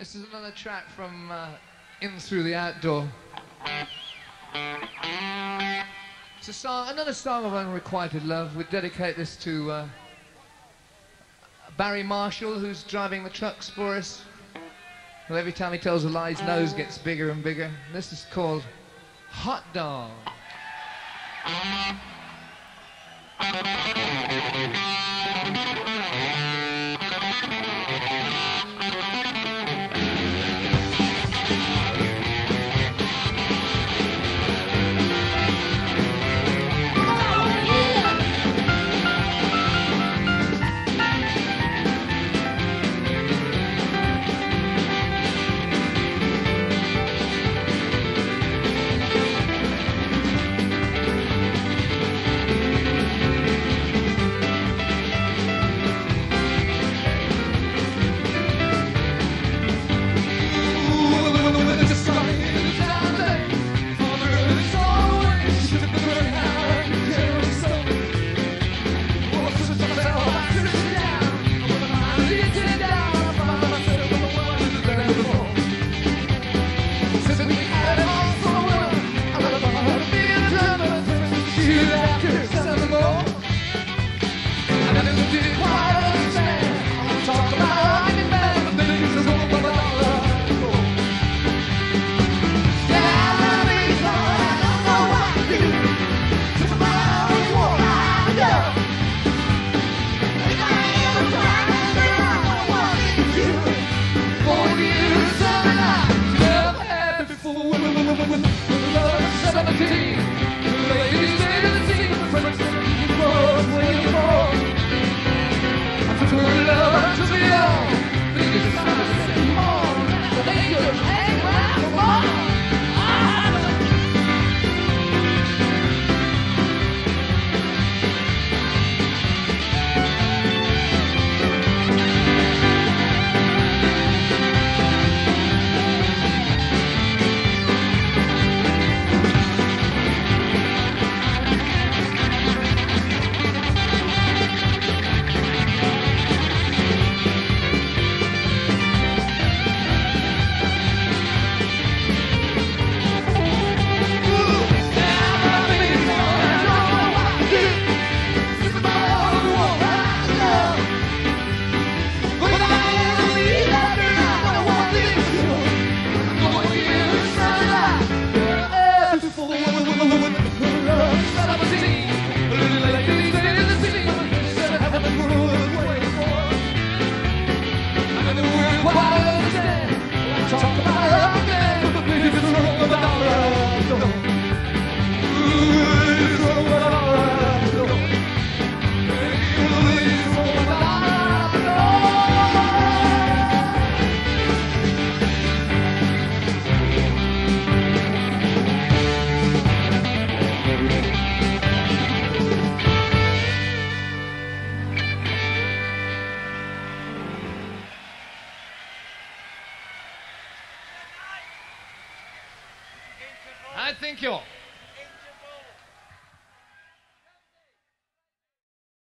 This is another track from uh, In Through the Outdoor. It's a song, another song of unrequited love. We dedicate this to uh, Barry Marshall, who's driving the trucks for us. Well, every time he tells a lie, his nose gets bigger and bigger. This is called Hot Dog. 17. I think you're.